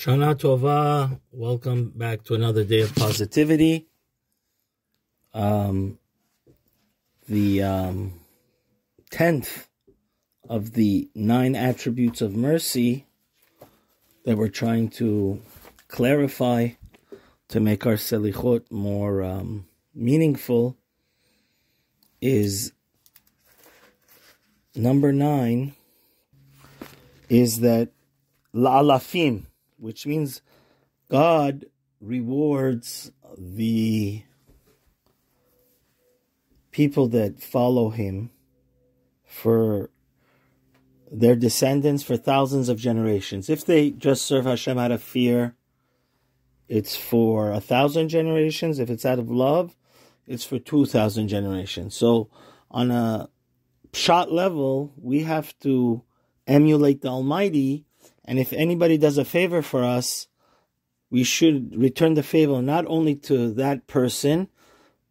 Shana Tova, welcome back to another day of positivity. Um, the um, tenth of the nine attributes of mercy that we're trying to clarify to make our selichot more um, meaningful is number nine is that la'alafim which means God rewards the people that follow him for their descendants for thousands of generations. If they just serve Hashem out of fear, it's for a thousand generations. If it's out of love, it's for 2,000 generations. So, on a shot level, we have to emulate the Almighty and if anybody does a favor for us, we should return the favor not only to that person,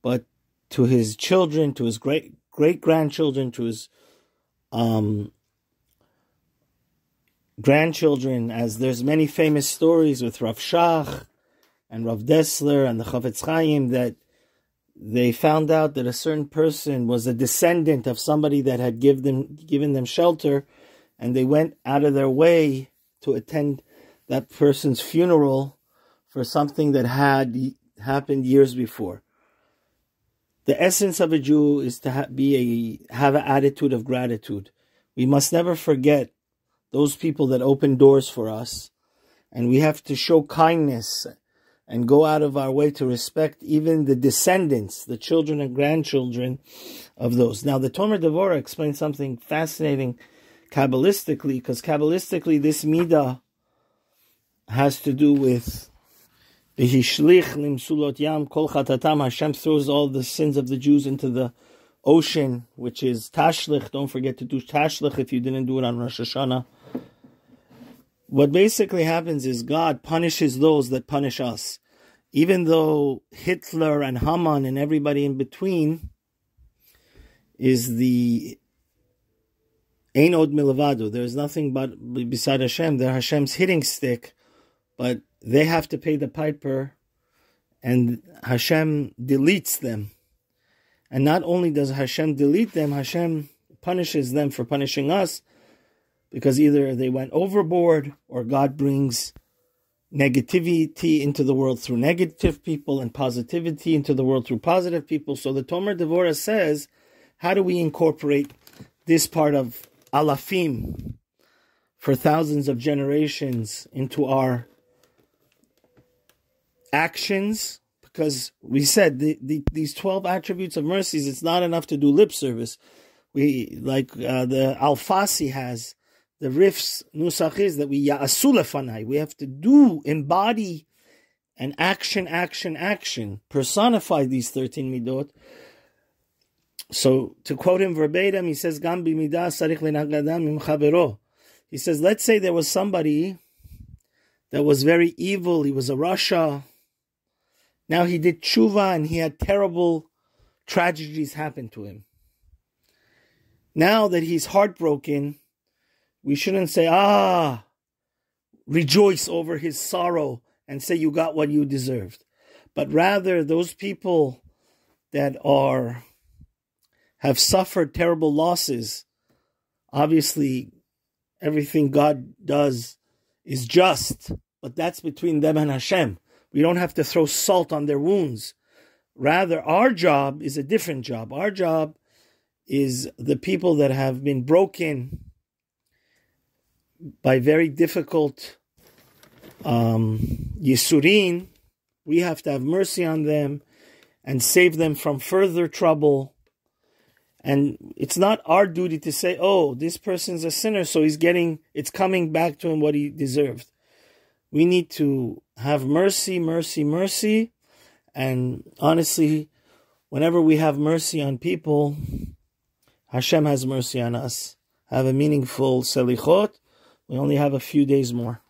but to his children, to his great great grandchildren, to his um, grandchildren. As there's many famous stories with Rav Shach and Rav Dessler and the Chafetz Chaim that they found out that a certain person was a descendant of somebody that had give them, given them shelter, and they went out of their way to attend that person's funeral for something that had happened years before. The essence of a Jew is to ha- be a have an attitude of gratitude. We must never forget those people that open doors for us, and we have to show kindness and go out of our way to respect even the descendants, the children and grandchildren of those. Now, the Tomer Devora explains something fascinating Kabbalistically, because Kabbalistically this midah has to do with V'hishlich limsulot yam kol chatatam. Hashem throws all the sins of the Jews into the ocean, which is tashlich. Don't forget to do tashlich if you didn't do it on Rosh Hashanah. What basically happens is God punishes those that punish us. Even though Hitler and Haman and everybody in between is the Ein od milavadu. There is nothing but beside Hashem. They're Hashem's hitting stick, but they have to pay the piper, and Hashem deletes them. And not only does Hashem delete them, Hashem punishes them for punishing us, because either they went overboard or God brings negativity into the world through negative people and positivity into the world through positive people. So the Tomer Devora says, how do we incorporate this part of alafim, for thousands of generations into our actions because we said the, the, these 12 attributes of mercies it's not enough to do lip service. We like uh, the alfasi has the Rif's nusach is that we ya'asulefanai we have to do embody an action action action. Personify these 13 midot so to quote him verbatim, he says, "Gambi midah sarich im He says, let's say there was somebody that was very evil. He was a rasha. Now he did tshuva and he had terrible tragedies happen to him. Now that he's heartbroken, we shouldn't say, ah, rejoice over his sorrow and say you got what you deserved. But rather, those people that are have suffered terrible losses. Obviously, everything God does is just, but that's between them and Hashem. We don't have to throw salt on their wounds. Rather, our job is a different job. Our job is the people that have been broken by very difficult um, Yisurin. We have to have mercy on them and save them from further trouble and it's not our duty to say, oh, this person's a sinner, so he's getting, it's coming back to him what he deserved. We need to have mercy, mercy, mercy. And honestly, whenever we have mercy on people, Hashem has mercy on us. Have a meaningful selichot. We only have a few days more.